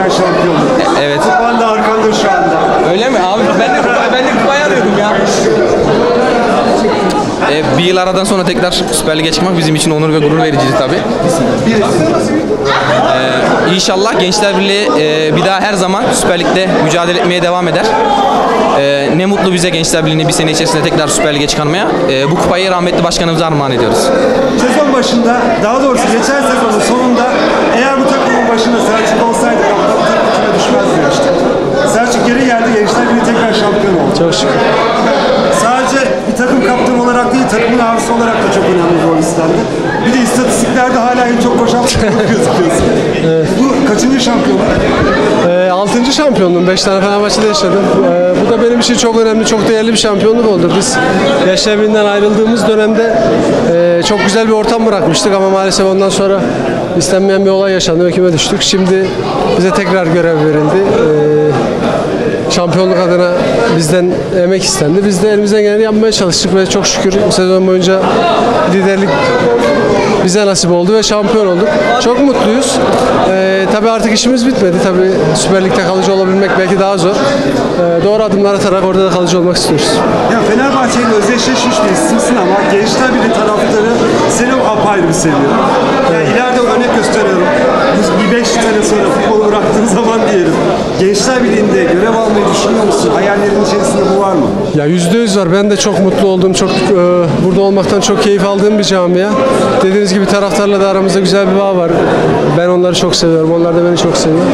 gelen şampiyonluk. Evet. Kupan da arkanda şu anda. Öyle mi? Abi ben de ben de kupayı arıyordum ya. E, bir yıl aradan sonra tekrar Süper Lig'e çıkmak bizim için onur ve gurur vericiydi tabii. E, inşallah Gençler Birliği e, bir daha her zaman Süper Lig'de mücadele etmeye devam eder. E, ne mutlu bize Gençler Birliği'ni bir sene içerisinde tekrar Süper Lig'e çıkarmaya. E, bu kupayı rahmetli başkanımıza armağan ediyoruz. Sezon başında, daha doğrusu geçen sezonun sonunda eğer bu takımın başında Selçuk olsaydı bu takım içine düşmez demiştik. Selçuk geri geldi, Gençler Birliği tekrar şampiyon oldu. Çok şükür. Sadece bir takım kaptanı olarak değil, takımın abisi olarak da çok önemli bir rol üstlendi. Bir de istatistiklerde hala en çok koşan gözüküyorsun. Bu kaçıncı şampiyonluk? Ee, 6. şampiyonluğum. 5 tane Fenerbahçe'de yaşadım. Ee, bu da benim için çok önemli, çok değerli bir şampiyonluk oldu. Biz Birliği'nden ayrıldığımız dönemde e, çok güzel bir ortam bırakmıştık ama maalesef ondan sonra istenmeyen bir olay yaşandı ve küme düştük. Şimdi bize tekrar görev verildi. Ee, şampiyonluk adına bizden emek istendi. Biz de elimizden geleni yapmaya çalıştık ve çok şükür sezon boyunca liderlik bize nasip oldu ve şampiyon olduk. Çok mutluyuz. Ee, tabii artık işimiz bitmedi. Tabii Süper Lig'de kalıcı olabilmek belki daha zor. Ee, doğru adımlar atarak orada da kalıcı olmak istiyoruz. Ya Fenerbahçe ile özdeşleşmiş bir isimsin ama Gençler Birliği taraftarı seni apayrı bir seviyor. Yani ileride örnek gösteriyorum. Bir 5 sene sonra futbolu bıraktığın zaman diyelim. Gençler Birliği'nde görev almayı düşünüyor musun? Hayallerin içerisinde bu var mı? Ya yüzde yüz var. Ben de çok mutlu oldum. Çok e, burada olmaktan çok keyif aldığım bir camia. Dediğiniz gibi taraftarla da aramızda güzel bir bağ var. Ben onları çok seviyorum. Onlar da beni çok seviyor.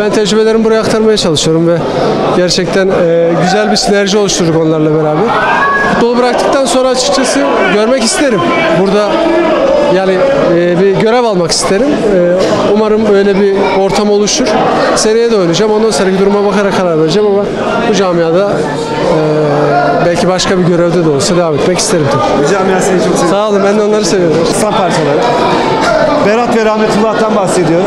Ben tecrübelerimi buraya aktarmaya çalışıyorum ve gerçekten e, güzel bir sinerji oluşturduk onlarla beraber. Futbolu bıraktıktan sonra açıkçası görmek isterim. Burada yani e, bir görev almak isterim. E, umarım öyle bir ortam oluşur. Seneye de oynayacağım. Ondan sonraki duruma bakarak karar vereceğim ama bu camiada e, belki başka bir görevde de olsa devam etmek isterim tabii. Bu camia seni çok seviyor. Sağ olun. Ben de onları seviyorum. Aslan parçaları. Berat ve Rahmetullah'tan bahsediyorum.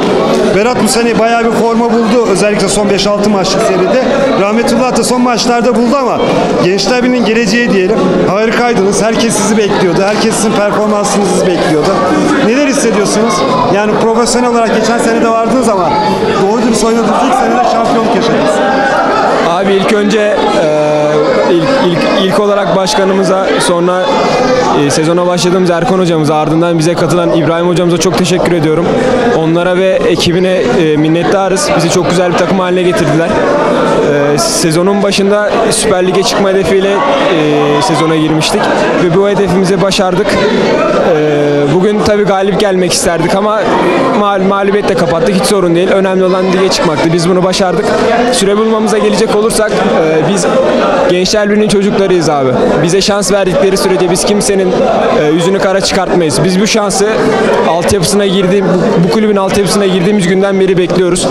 Berat bu sene bayağı bir forma buldu. Özellikle son 5-6 maçlık seride. Rahmetullah da son maçlarda buldu ama Gençler Birliği'nin geleceği diyelim. Harikaydınız. Herkes sizi bekliyordu. Herkes sizin performansınızı bekliyordu. Neler hissediyorsunuz? Yani profesyonel olarak geçen sene de vardınız ama doğru dürüst oynadınız. İlk senede şampiyonluk yaşadınız. Abi ilk önce e, ilk, ilk, ilk olarak başkanımıza sonra e, sezona başladığımız Erkan hocamıza ardından bize katılan İbrahim hocamıza çok teşekkür ediyorum. Onlara ve ekibine e, minnettarız. Bizi çok güzel bir takım haline getirdiler. E, sezonun başında Süper Lig'e çıkma hedefiyle e, sezona girmiştik ve bu hedefimizi başardık. E, bugün tabii galip gelmek isterdik ama mal, mağlubiyetle kapattık. Hiç sorun değil. Önemli olan lige çıkmaktı. Biz bunu başardık. Süre bulmamıza gelecek olursak e, biz Gençler Birliği'nin çocuklarıyız abi. Bize şans verdikleri sürece biz kimsenin e, yüzünü kara çıkartmayız. Biz bu şansı altyapısına girdiğim bu, bu kulübün altyapısına girdiğimiz günden beri bekliyoruz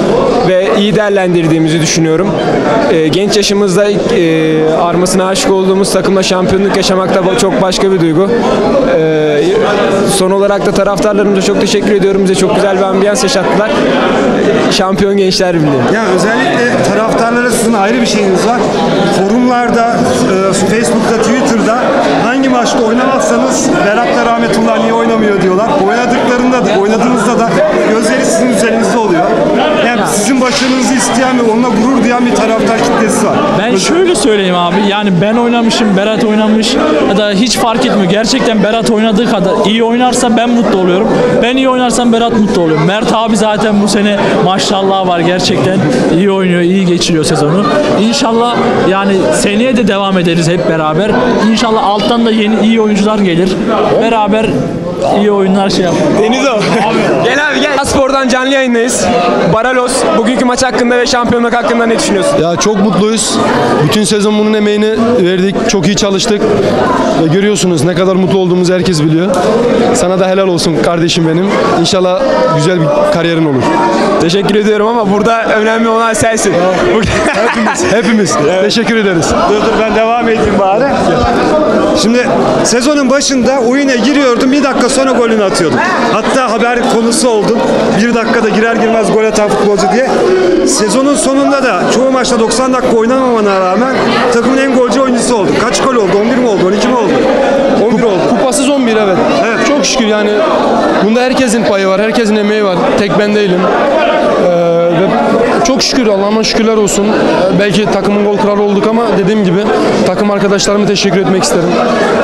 ve iyi değerlendirdiğimizi düşünüyorum. E, genç yaşımızda e, armasına aşık olduğumuz takımla şampiyonluk yaşamak da çok başka bir duygu. E, son olarak da taraftarlarımıza çok teşekkür ediyorum. Bize çok güzel bir ambiyans yaşattılar. Şampiyon Gençler Birliği. Ya özellikle taraftarlara sizin ayrı bir şeyiniz var. Forumlarda, e, Facebook'ta, Twitter'da hangi maçta oynamazsanız Berat'la Rahmetullah niye oynamıyor diyorlar. Oynadıklarında da, oynadığınızda da gözleri sizin üzerinizde oluyor. Yani sizin başarınızı isteyen ve onunla gurur duyan bir taraftar kitlesi var. Ben şöyle söyleyeyim abi yani ben oynamışım Berat oynamış ya da hiç fark etmiyor. Gerçekten Berat oynadığı kadar iyi oynarsa ben mutlu oluyorum. Ben iyi oynarsam Berat mutlu oluyor. Mert abi zaten bu sene maşallah var gerçekten iyi oynuyor, iyi geçiriyor sezonu. İnşallah yani seneye de devam ederiz hep beraber. İnşallah alttan da yeni iyi oyuncular gelir. Beraber iyi oyunlar şey yapalım. Denizo. gel abi gel. Spor'dan canlı yayındayız. Baralos bugünkü maç hakkında ve şampiyonluk hakkında ne düşünüyorsun? Ya çok mutluyuz. Bütün sezon bunun emeğini verdik. Çok iyi çalıştık. Ve görüyorsunuz ne kadar mutlu olduğumuzu herkes biliyor. Sana da helal olsun kardeşim benim. İnşallah güzel bir kariyerin olur. Teşekkür ediyorum ama burada önemli olan sensin. Hepimiz, hepimiz. Teşekkür ederiz. Dur dur ben devam edeyim bari. Şimdi sezonun başında oyuna giriyordum bir dakika sonra golünü atıyordum. Hatta haber konusu oldum. Bir dakikada girer girmez gol atan futbolcu diye. Sezonun sonunda da çoğu maçta 90 dakika oynamamana rağmen takımın en golcü oyuncusu oldum. Kaç gol oldu? 11 mi oldu? 12 mi oldu? 11 oldu. Kupasız 11 evet. Evet. Çok şükür yani bunda herkesin payı var. Herkesin emeği var. Tek ben değilim. Ee, ve Çok şükür Allah'ıma şükürler olsun. Belki takımın gol kralı olduk ama dediğim gibi takım arkadaşlarıma teşekkür etmek isterim.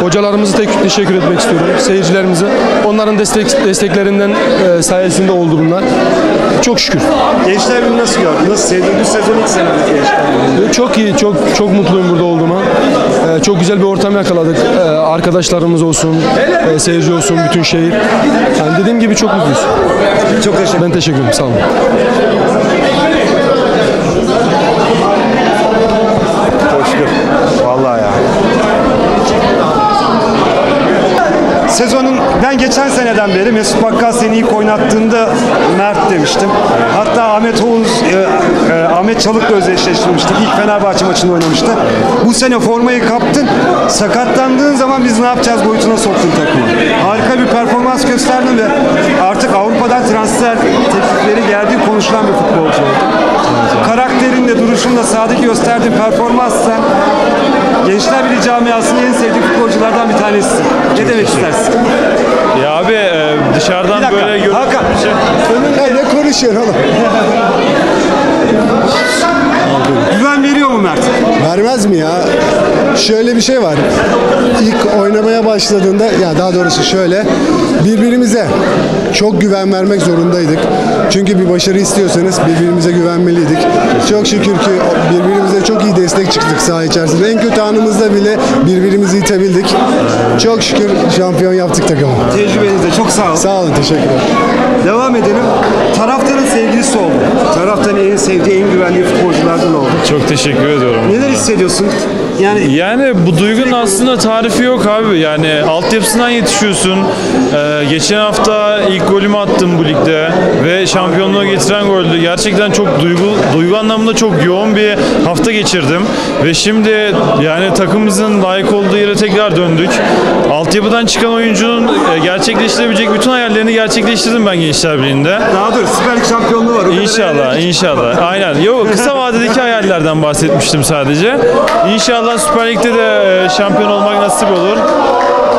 Hocalarımızı tek teşekkür etmek istiyorum. Seyircilerimize. Onların destek desteklerinden e, sayesinde oldu bunlar. Çok şükür. Gençler Birliği nasıl gördün? Nasıl sevdin? Bu sezon ilk senemiz Gençler. Çok iyi, çok çok mutluyum burada olduğuma. Ee, çok güzel bir ortam yakaladık. Ee, arkadaşlarımız olsun, e, seyirci olsun, bütün şehir. Yani dediğim gibi çok mutluyuz. Çok teşekkür Ben teşekkür ederim. Sağ olun. Çok şükür. Vallahi ya. Sezonun ben geçen seneden beri Mesut Bakkal seni ilk oynattığında Mert demiştim. Hatta Ahmet Oğuz, e, e, Ahmet Çalık'la özdeşleştirmiştik. İlk Fenerbahçe maçında oynamıştı. Bu sene formayı kaptın. Sakatlandığın zaman biz ne yapacağız boyutuna soktun takımı. Harika bir performans gösterdin ve artık Avrupa'dan transfer teklifleri geldiği konuşulan bir futbolcu oldun. Karakterinle, duruşunla, sahadaki gösterdiğin performansla Gençler Birliği camiasının en sevdiği futbolculardan bir tanesisin. Ne demek istersin? Ya abi e, dışarıdan Bir dakika. böyle görüntü Hakan. ne konuşuyorsun oğlum? Güven veriyor mu Mert? Vermez mi ya? Şöyle bir şey var. İlk oynamaya başladığında ya daha doğrusu şöyle birbirimize çok güven vermek zorundaydık. Çünkü bir başarı istiyorsanız birbirimize güvenmeliydik. Çok şükür ki birbirimize çok iyi destek çıktık saha içerisinde. En kötü anımızda bile birbirimizi itebildik. Çok şükür şampiyon yaptık takımı. Tecrübenizde çok sağ ol. Sağ olun teşekkürler. Devam edelim. Taraftarın sevgilisi oldu. Taraftarın en sevdiği, en güvendiği futbolculardan oldu. Çok teşekkür ediyorum. Neler hissediyorsun? Yani Yani bu duygunun aslında tarifi yok abi. Yani altyapısından yetişiyorsun. Ee, geçen hafta ilk golümü attım bu ligde ve şampiyonluğu getiren goldü. Gerçekten çok duygu duygu anlamında çok yoğun bir hafta geçirdim ve şimdi yani takımımızın layık olduğu yere tekrar döndük. Altyapıdan çıkan oyuncunun e, gerçekleştirebilecek bütün hayallerini gerçekleştirdim ben Gençler Birliği'nde. daha dur Süper Lig şampiyonluğu var. O kadar İnşallah, inşallah. Aynen. Yok, kısa vadedeki hayallerden bahsetmiştim sadece. İnşallah Süper Lig'de de e, şampiyon olmak nasip olur.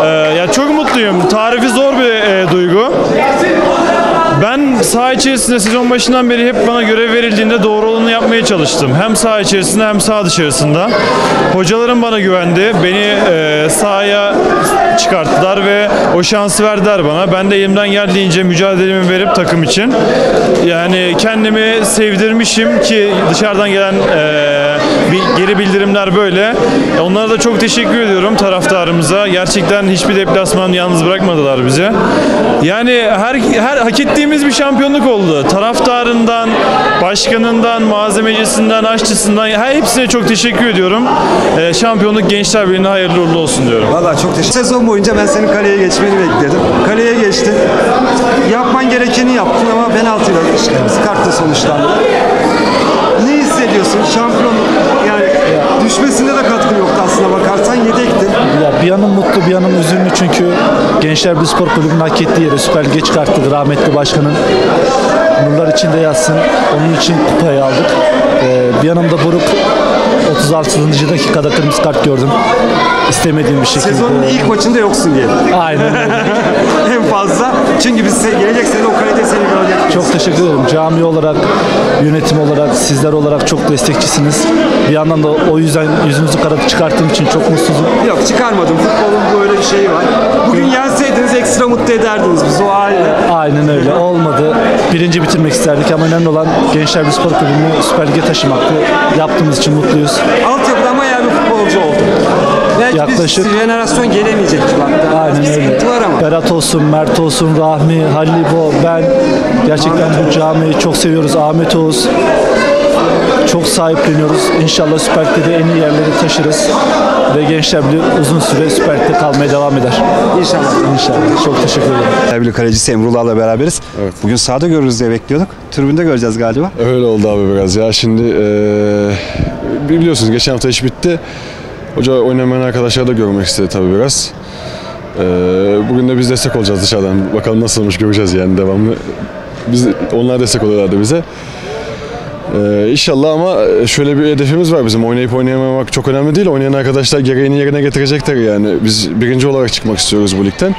E, ya çok mutluyum. Tarifi zor bir e, duygu. Ben saha içerisinde sezon başından beri hep bana görev verildiğinde doğru olanı yapmaya çalıştım. Hem saha içerisinde hem saha dışarısında. Hocalarım bana güvendi. Beni sahaya çıkarttılar ve o şansı verdiler bana. Ben de elimden geldiğince mücadelemi verip takım için yani kendimi sevdirmişim ki dışarıdan gelen e, bir geri bildirimler böyle. E, Onlara da çok teşekkür ediyorum taraftarımıza. Gerçekten hiçbir deplasman yalnız bırakmadılar bize. Yani her her hak ettiğimiz bir şampiyonluk oldu. Taraftarından, başkanından, malzemecisinden, aşçısından her hepsine çok teşekkür ediyorum. E, şampiyonluk Gençler Birliği'ne hayırlı uğurlu olsun diyorum. Valla çok teşekkür Sezon boyunca ben senin kaleye geçmeni bekledim. Kaleye geçtin. Yapman gerekeni yaptın ama penaltıyla kırmızı kartla sonuçlandı. Hissediyorsun? Şampiyon yani düşmesinde de katkı yoktu aslında bakarsan yedektin. Ya bir yanım mutlu bir yanım üzünlü çünkü Gençler Birliği Spor Kulübü'nün hak ettiği yere Süper Lig'e çıkarttık rahmetli başkanın. Nurlar içinde yatsın. Onun için kupayı aldık. Ee, bir yanımda buruk 36. dakikada kırmızı kart gördüm. İstemediğim bir şekilde. Sezonun ilk maçında yoksun diye. Aynen en fazla. Çünkü biz gelecek sene o kalede seni göreceğiz. Çok teşekkür ederim. Cami olarak, yönetim olarak, sizler olarak çok destekçisiniz. Bir yandan da o yüzden yüzünüzü kara çıkarttığım için çok mutsuzum. Yok çıkarmadım. Futbolun böyle bir şeyi var. Bugün yenseydiniz ekstra mutlu ederdiniz biz o aile. Aynen öyle. Olmadı. Birinci bitirmek isterdik ama önemli olan Gençler Birliği Spor Kulübü'nü Süper Lig'e taşımaktı. Yaptığımız için mutluyuz. Altyapıdan bayağı bir futbolcu oldu. Belki Yaklaşık- bir jenerasyon gelemeyecek civarında. Aynen öyle. sıkıntı var ama. Berat olsun, Mert olsun, Rahmi, Halil İbo, ben gerçekten bu camiyi çok seviyoruz. Ahmet Oğuz. Çok sahipleniyoruz. İnşallah Süper Lig'de de en iyi yerlere taşırız. Ve Gençler Birliği uzun süre Süper Lig'de kalmaya devam eder. İnşallah. İnşallah. Çok teşekkür ederim. Sevgili kalecisi Emrullah'la beraberiz. Bugün sahada görürüz diye bekliyorduk. Tribünde göreceğiz galiba. Öyle oldu abi biraz ya. Şimdi eee, biliyorsunuz geçen hafta iş bitti. Hoca oynamayan arkadaşlar da görmek istedi tabii biraz. Eee, bugün de biz destek olacağız dışarıdan. Bakalım nasılmış göreceğiz yani devamlı. Biz onlar destek oluyorlardı bize. Ee, inşallah ama şöyle bir hedefimiz var bizim. Oynayıp oynayamamak çok önemli değil. Oynayan arkadaşlar gereğini yerine getirecekler yani. Biz birinci olarak çıkmak istiyoruz bu ligden.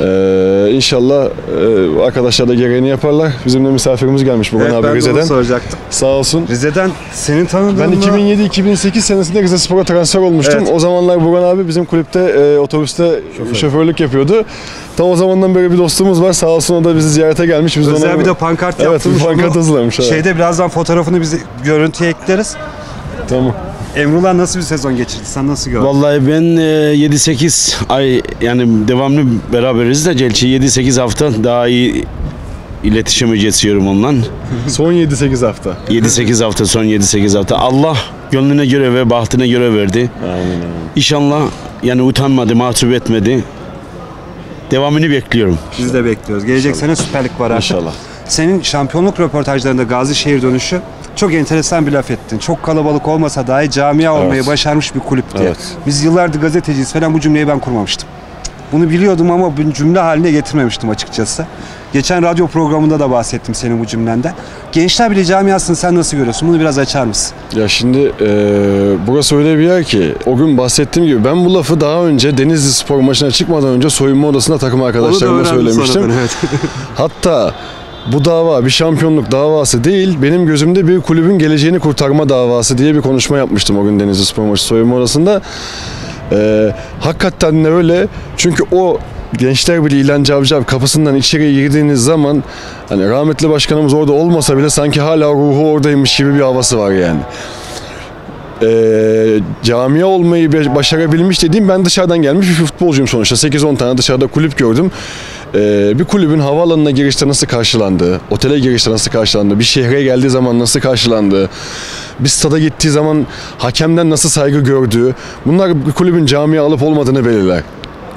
Ee, inşallah e, arkadaşlar da gereğini yaparlar. Bizim de misafirimiz gelmiş bugün Evet, abi ben de onu Rize'den. soracaktım. Sağ olsun. Rize'den senin tanıdığın Ben mı? 2007-2008 senesinde Rize Spor'a transfer olmuştum. Evet. O zamanlar Burhan abi bizim kulüpte e, otobüste şoförlük yapıyordu. Tam o zamandan beri bir dostumuz var. Sağ olsun o da bizi ziyarete gelmiş. Biz de Özel ona- bir de pankart Evet, yaptırmış. bir pankart Onu hazırlamış, evet. Şeyde birazdan fotoğrafını bize görüntüye ekleriz. Tamam. Emrullah nasıl bir sezon geçirdi? Sen nasıl gördün? Vallahi ben e, 7-8 ay yani devamlı beraberiz de Celçi 7-8 hafta daha iyi iletişime geçiyorum onunla. Son 7-8 hafta. 7-8 hafta son 7-8 hafta. Allah gönlüne göre ve bahtına göre verdi. Aynen İnşallah yani utanmadı, mahcup etmedi. Devamını bekliyorum. Biz de bekliyoruz. Gelecek sene Süper Lig var artık. İnşallah. Senin şampiyonluk röportajlarında Gazişehir dönüşü çok enteresan bir laf ettin. Çok kalabalık olmasa dahi camia olmayı başarmış bir kulüp diye. Evet. Biz yıllardır gazeteciyiz falan bu cümleyi ben kurmamıştım. Bunu biliyordum ama bu cümle haline getirmemiştim açıkçası. Geçen radyo programında da bahsettim senin bu cümlenden. Gençler Birliği camiasını sen nasıl görüyorsun? Bunu biraz açar mısın? Ya şimdi e, burası öyle bir yer ki o gün bahsettiğim gibi ben bu lafı daha önce Denizli Spor maçına çıkmadan önce soyunma odasında takım arkadaşlarıma söylemiştim. Hatta bu dava bir şampiyonluk davası değil, benim gözümde bir kulübün geleceğini kurtarma davası diye bir konuşma yapmıştım o gün Denizli Spor maçı soyunma odasında. Ee, hakikaten de öyle. Çünkü o Gençler Birliği İlhan Cavcav kapısından içeri girdiğiniz zaman hani rahmetli başkanımız orada olmasa bile sanki hala ruhu oradaymış gibi bir havası var yani. Ee, camia olmayı başarabilmiş dediğim ben dışarıdan gelmiş bir futbolcuyum sonuçta. 8-10 tane dışarıda kulüp gördüm. Ee, bir kulübün havaalanına girişte nasıl karşılandığı, otele girişte nasıl karşılandığı, bir şehre geldiği zaman nasıl karşılandığı, bir stada gittiği zaman hakemden nasıl saygı gördüğü, bunlar bir kulübün camia alıp olmadığını belirler.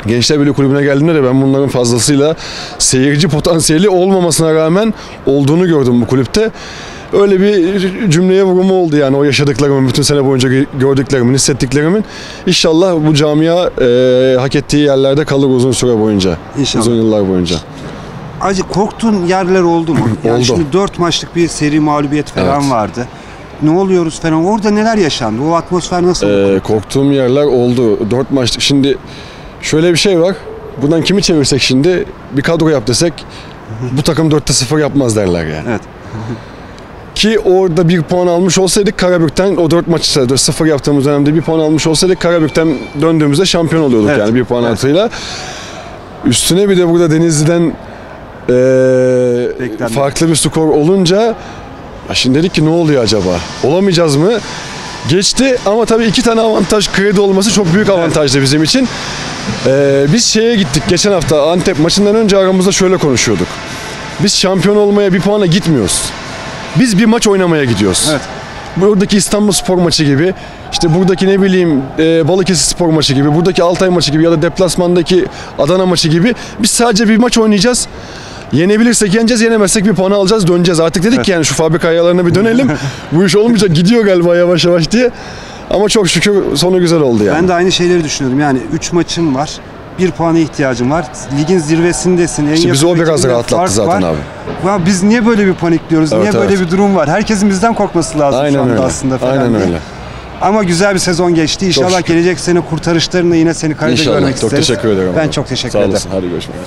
Gençler Birliği Kulübü'ne geldiğimde de ben bunların fazlasıyla seyirci potansiyeli olmamasına rağmen olduğunu gördüm bu kulüpte. Öyle bir cümleye vurumu oldu yani o yaşadıklarımın, bütün sene boyunca gördüklerimin, hissettiklerimin. İnşallah bu camia e, hak ettiği yerlerde kalır uzun süre boyunca. İnşallah. Uzun yıllar boyunca. Acı korktuğun yerler oldu mu? Yani Oldu. şimdi 4 maçlık bir seri mağlubiyet falan Evet. vardı. Ne oluyoruz falan. Orada neler yaşandı? O atmosfer nasıl? Ee, korktuğum yerler oldu. Dört maçlık. Şimdi şöyle bir şey var. Buradan kimi çevirsek şimdi bir kadro yap desek bu takım 4'te 0 yapmaz derler yani. Evet. Ki orada bir puan almış olsaydık Karabük'ten o 4 maçı 0 yaptığımız dönemde bir puan almış olsaydık Karabük'ten döndüğümüzde şampiyon oluyorduk Evet. yani bir puan Evet. artıyla. Üstüne bir de burada Denizli'den Beklenmedik. farklı bir skor olunca ya şimdi dedik ki ne oluyor acaba? Olamayacağız mı? Geçti ama tabii iki tane avantaj kredi olması çok büyük avantajdı bizim için. Ee, biz şeye gittik geçen hafta Antep maçından önce aramızda şöyle konuşuyorduk. Biz şampiyon olmaya bir puana gitmiyoruz. Biz bir maç oynamaya gidiyoruz. Evet. Buradaki İstanbul Spor maçı gibi, işte buradaki ne bileyim e, Balıkesir Spor maçı gibi, buradaki Altay maçı gibi ya da deplasmandaki Adana maçı gibi biz sadece bir maç oynayacağız. Yenebilirsek yeneceğiz, yenemezsek bir puan alacağız, döneceğiz. Artık dedik ki yani şu fabrika ayarlarına bir dönelim. Bu iş olmayacak, gidiyor galiba yavaş yavaş diye. Ama çok şükür sonu güzel oldu yani. Ben de aynı şeyleri düşünüyordum. Yani 3 maçın var. Bir puana ihtiyacın var. Ligin zirvesindesin. En İşte bizi o biraz rahatlattı zaten var. abi. Ya biz niye böyle bir panikliyoruz? Evet, niye böyle evet. bir durum var? Herkesin bizden korkması lazım şu Aynen anda öyle. aslında falan Aynen diye. öyle. Ama güzel bir sezon geçti. İnşallah gelecek sene kurtarışlarını yine seni İnşallah. görmek Çok isteriz. teşekkür ederim. Ben çok teşekkür Sağ ederim. olasın. Hadi görüşmek üzere.